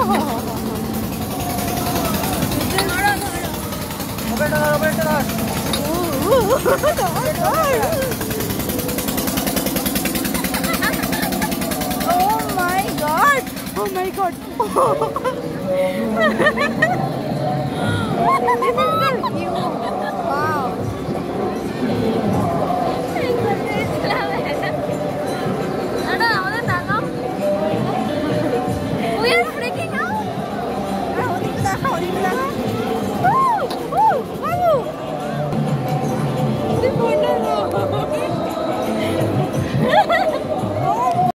Oh my god! Oh my god! this is 看我的一。